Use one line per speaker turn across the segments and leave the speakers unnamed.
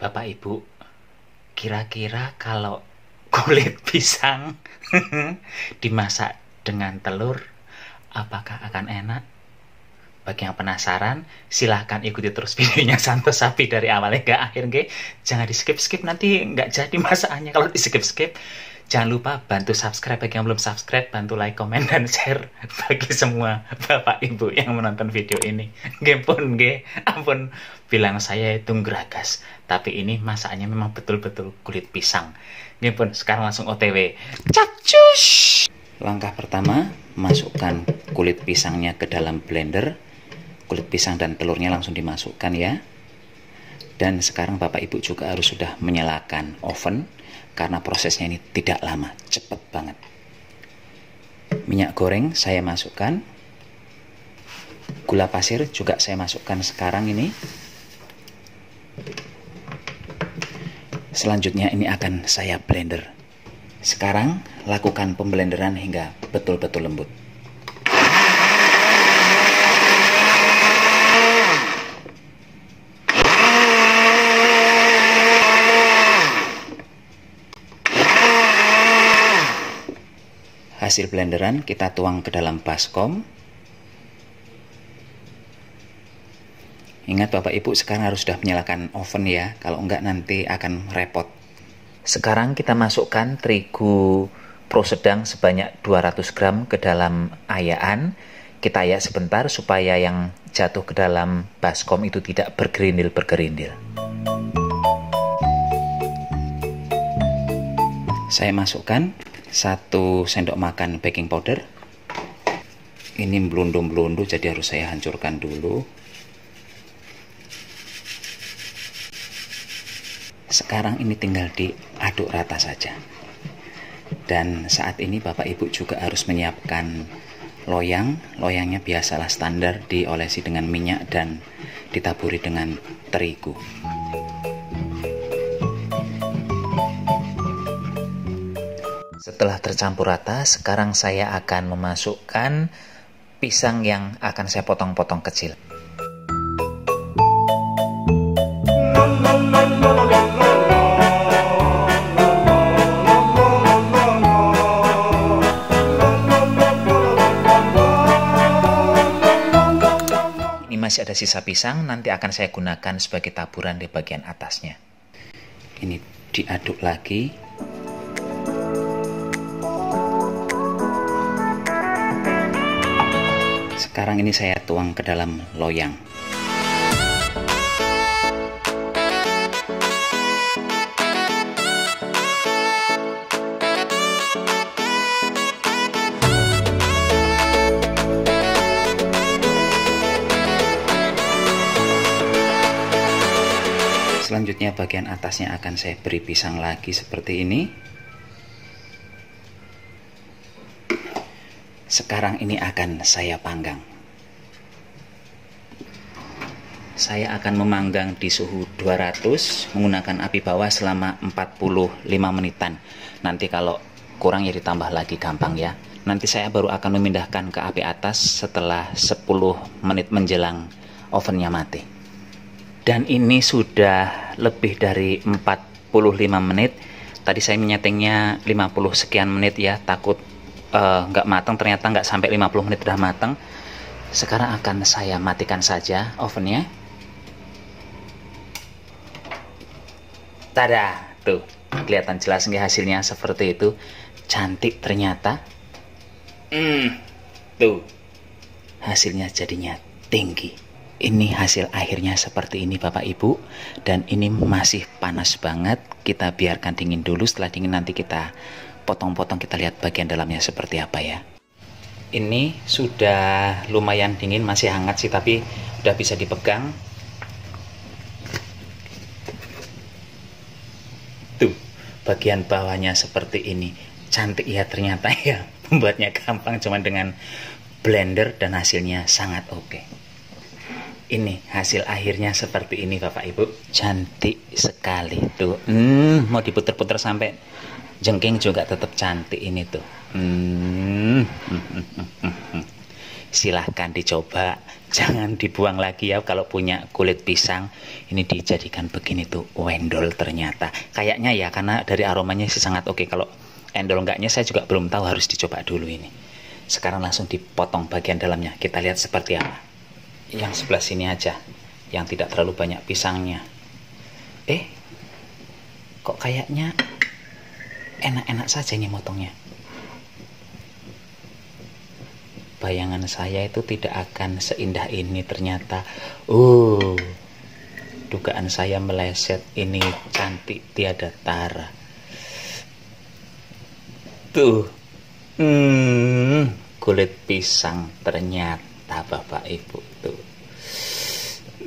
Bapak Ibu, kira-kira kalau kulit pisang dimasak dengan telur, apakah akan enak? Bagi yang penasaran, silahkan ikuti terus videonya Santos Sapi dari awal hingga akhir. Jangan di skip-skip, nanti nggak jadi masakannya kalau di skip-skip. Jangan lupa bantu subscribe bagi yang belum subscribe, bantu like, komen, dan share bagi semua bapak ibu yang menonton video ini. Nggih pun, ampun bilang saya itu geragas, tapi ini masakannya memang betul-betul kulit pisang. Nggih pun, sekarang langsung OTW. Cacus! Langkah pertama, masukkan kulit pisangnya ke dalam blender. Kulit pisang dan telurnya langsung dimasukkan ya. Dan sekarang Bapak Ibu juga harus sudah menyalakan oven karena prosesnya ini tidak lama, cepat banget. Minyak goreng saya masukkan. Gula pasir juga saya masukkan sekarang ini. Selanjutnya ini akan saya blender. Sekarang lakukan pemblenderan hingga betul-betul lembut. Hasil blenderan kita tuang ke dalam baskom. Ingat Bapak Ibu sekarang harus sudah menyalakan oven ya, kalau enggak nanti akan repot. Sekarang kita masukkan terigu pro sedang sebanyak 200 gram ke dalam ayaan. Kita ayak sebentar supaya yang jatuh ke dalam baskom itu tidak bergerindil-bergerindil. Saya masukkan satu sendok makan baking powder. Ini belundung-belundung jadi harus saya hancurkan dulu. Sekarang ini tinggal diaduk rata saja. Dan saat ini Bapak Ibu juga harus menyiapkan loyang. Loyangnya biasalah standar diolesi dengan minyak dan ditaburi dengan terigu Setelah tercampur rata, sekarang saya akan memasukkan pisang yang akan saya potong-potong kecil. Ini masih ada sisa pisang, nanti akan saya gunakan sebagai taburan di bagian atasnya. Ini diaduk lagi Sekarang ini saya tuang ke dalam loyang. Selanjutnya bagian atasnya akan saya beri pisang lagi seperti ini. Sekarang ini akan saya panggang. Saya akan memanggang di suhu 200 menggunakan api bawah selama 45 menitan. Nanti kalau kurang ya ditambah lagi gampang ya. Nanti saya baru akan memindahkan ke api atas setelah 10 menit menjelang ovennya mati. Dan ini sudah lebih dari 45 menit. Tadi saya menyetingnya 50 sekian menit ya, takut nggak uh, matang ternyata nggak sampai 50 menit udah matang. Sekarang akan saya matikan saja ovennya. Tada! Tuh kelihatan jelas nggak hasilnya seperti itu. Cantik ternyata. Hmm tuh. Hasilnya jadinya tinggi. Ini hasil akhirnya seperti ini Bapak Ibu. Dan ini masih panas banget. Kita biarkan dingin dulu. Setelah dingin nanti kita potong-potong kita lihat bagian dalamnya seperti apa ya. Ini sudah lumayan dingin masih hangat sih tapi udah bisa dipegang. Tuh bagian bawahnya seperti ini. Cantik ya ternyata ya. Membuatnya gampang cuma dengan blender dan hasilnya sangat oke. Okay. ini hasil akhirnya seperti ini bapak ibu. Cantik sekali tuh. Hmm, mau diputer-puter sampai jengking juga tetap cantik ini tuh. Hmm. silahkan dicoba. Jangan dibuang lagi ya. Kalau punya kulit pisang ini dijadikan begini tuh wendol ternyata. Kayaknya ya karena dari aromanya sih sangat oke. Kalau endol enggaknya saya juga belum tahu harus dicoba dulu ini. Sekarang langsung dipotong bagian dalamnya. Kita lihat seperti apa. Yang sebelah sini aja yang tidak terlalu banyak pisangnya. Eh kok kayaknya enak-enak saja ini motongnya bayangan saya itu tidak akan seindah ini ternyata. Uh dugaan saya meleset ini cantik tiada tara. Tuh hmm, kulit pisang ternyata bapak ibu tuh.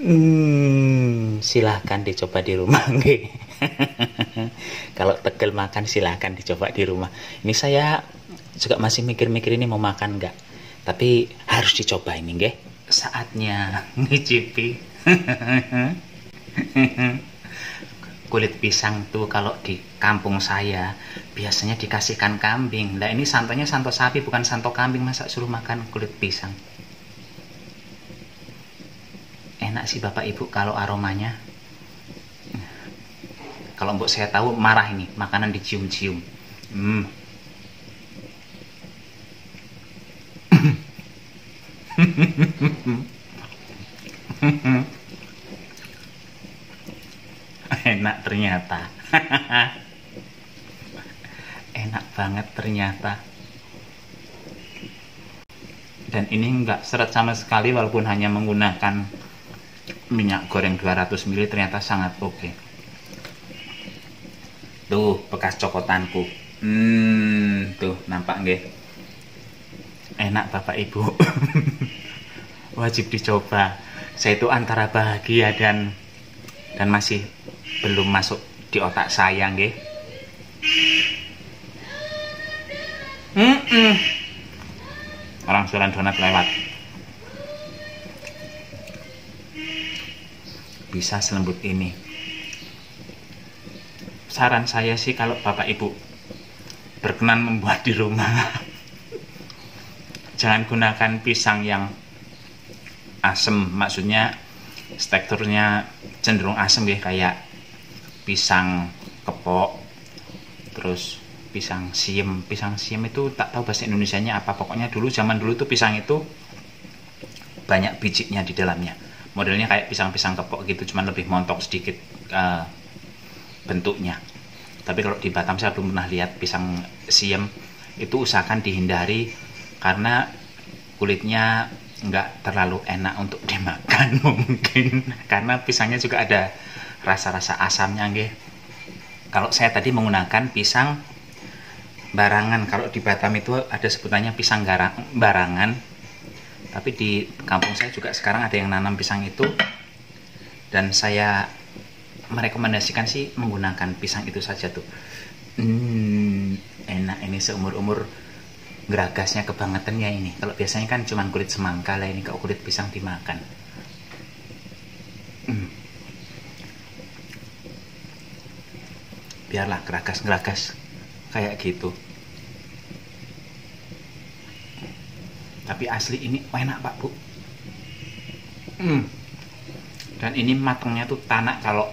Hmm, silahkan dicoba di rumah kalau tegel makan silahkan dicoba di rumah. Ini saya juga masih mikir-mikir ini mau makan nggak. Tapi harus dicoba ini nggih. Saatnya ngicipi. Kulit pisang tuh kalau di kampung saya biasanya dikasihkan kambing. Nah ini santonya santo sapi bukan santo kambing. Masa suruh makan kulit pisang? Enak sih bapak ibu kalau aromanya kalau mbok saya tahu marah ini makanan dicium-cium. Hmm. Enak ternyata. Enak banget ternyata. Dan ini enggak seret sama sekali walaupun hanya menggunakan minyak goreng 200 ml ternyata sangat oke. okay. Tuh bekas cokotanku. Hmm tuh nampak nggih. Enak bapak ibu. Wajib dicoba. Saya itu antara bahagia dan dan masih belum masuk di otak saya nggih. Mm -mm. orang suran donat lewat. Bisa selembut ini saran saya sih kalau bapak ibu berkenan membuat di rumah jangan gunakan pisang yang asem. Maksudnya teksturnya cenderung asem ya kayak pisang kepok terus pisang siem. Pisang siem itu tak tahu bahasa Indonesia nya apa. Pokoknya dulu zaman dulu tuh pisang itu banyak bijinya di dalamnya. Modelnya kayak pisang-pisang kepok gitu cuman lebih montok sedikit uh, bentuknya. Tapi kalau di Batam saya belum pernah lihat pisang siem. Itu usahakan dihindari karena kulitnya nggak terlalu enak untuk dimakan mungkin. Karena pisangnya juga ada rasa-rasa asamnya nggih. Kalau saya tadi menggunakan pisang barangan. Kalau di Batam itu ada sebutannya pisang garang, barangan. Tapi di kampung saya juga sekarang ada yang nanam pisang itu. Dan saya merekomendasikan sih menggunakan pisang itu saja tuh. Hmm, enak ini seumur-umur geragasnya kebangetan ya ini. Kalau biasanya kan cuman kulit semangka lah ini kalau kulit pisang dimakan. Hmm. biarlah geragas-geragas kayak gitu. Tapi asli ini enak pak bu. Hmm. dan ini matangnya tuh tanak kalau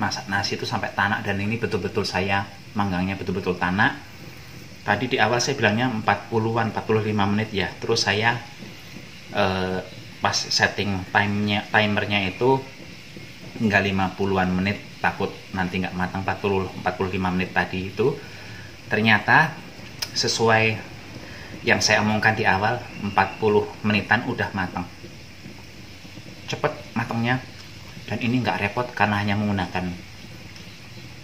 masak nasi itu sampai tanak dan ini betul-betul saya manggangnya betul-betul tanak. Tadi di awal saya bilangnya 40-an 45 menit ya. Terus saya eh, pas setting timenya timernya itu enggak 50-an menit takut nanti nggak matang 40 45 menit tadi itu. Ternyata sesuai yang saya omongkan di awal 40 menitan udah matang. Cepet matangnya dan ini nggak repot karena hanya menggunakan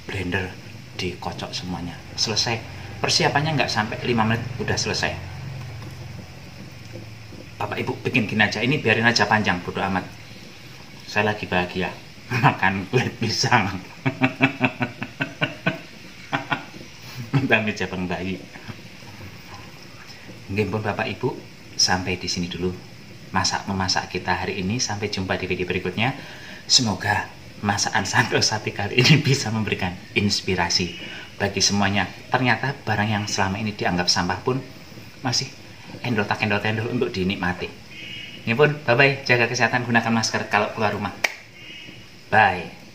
blender dikocok semuanya. Selesai. Persiapannya nggak sampai 5 menit udah selesai. Bapak Ibu bikin gini aja. Ini biarin aja panjang bodo amat. Saya lagi bahagia. Makan kulit pisang. Mentang jabang bayi. Mungkin pun Bapak Ibu sampai di sini dulu. Masak memasak kita hari ini. Sampai jumpa di video berikutnya semoga masakan santo sapi kali ini bisa memberikan inspirasi bagi semuanya. Ternyata barang yang selama ini dianggap sampah pun masih endol tak endol endol untuk dinikmati. Ini pun, bye bye. Jaga kesehatan, gunakan masker kalau keluar rumah. Bye.